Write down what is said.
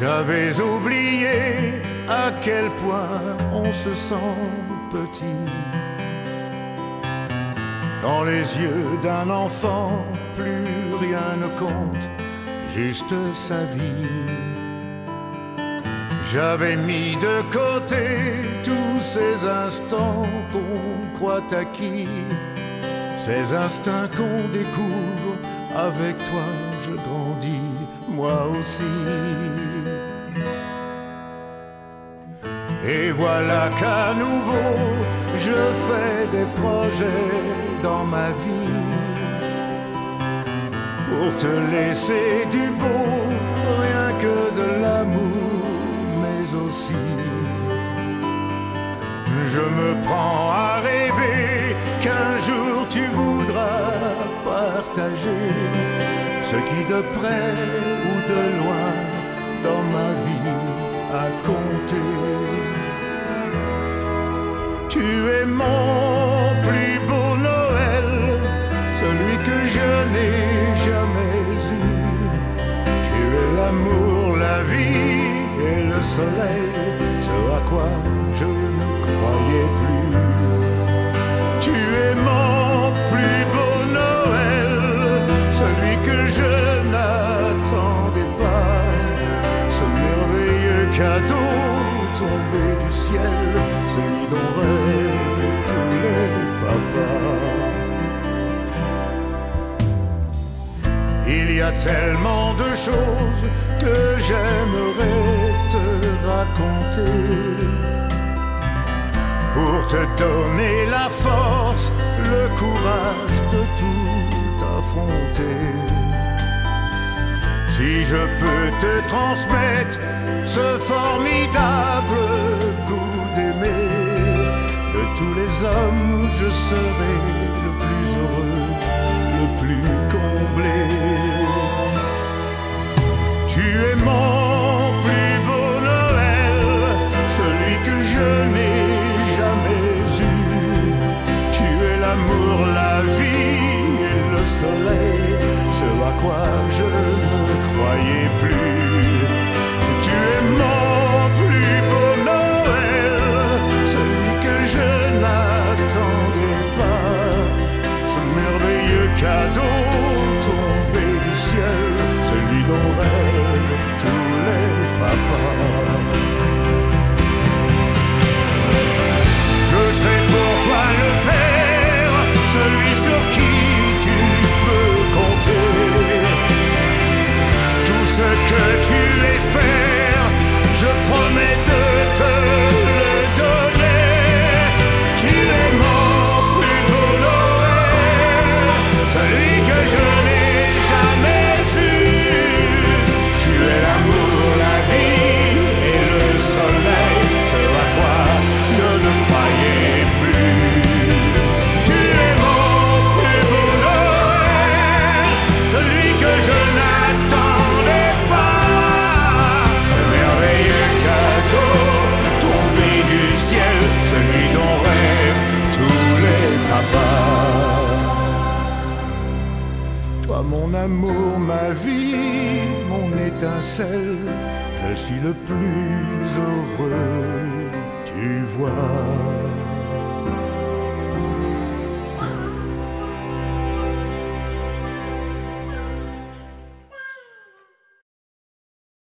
J'avais oublié à quel point on se sent petit. Dans les yeux d'un enfant, plus rien ne compte, juste sa vie. J'avais mis de côté tous ces instants qu'on croit acquis, ces instincts qu'on découvre. Avec toi, je grandis, moi aussi. Et voilà qu'à nouveau, je fais des projets dans ma vie pour te laisser du beau, rien que de l'amour, mais aussi. Je me prends à rêver qu'un jour tu voudras partager ce qui de près ou de loin dans ma vie a compté. Tu es mon plus beau Noël, celui que je n'ai jamais eu. Tu es l'amour, la vie et le soleil, ce à quoi cadeau tombé du ciel, celui dont rêvent tous les papas. Il y a tellement de choses que j'aimerais te raconter pour te donner la force, le courage de tout affronter. Si je peux te transmettre ce formidable goût d'aimer, de tous les hommes, je serai le plus heureux, le plus comblé. Tu es mon plus beau Noël, celui que je n'ai jamais eu. Tu es l'amour, la vie et le soleil, ce à quoi cadeau tombé du ciel, celui dont rêvent tous les papas. Mon amour, ma vie, mon étincelle, je suis le plus heureux, tu vois.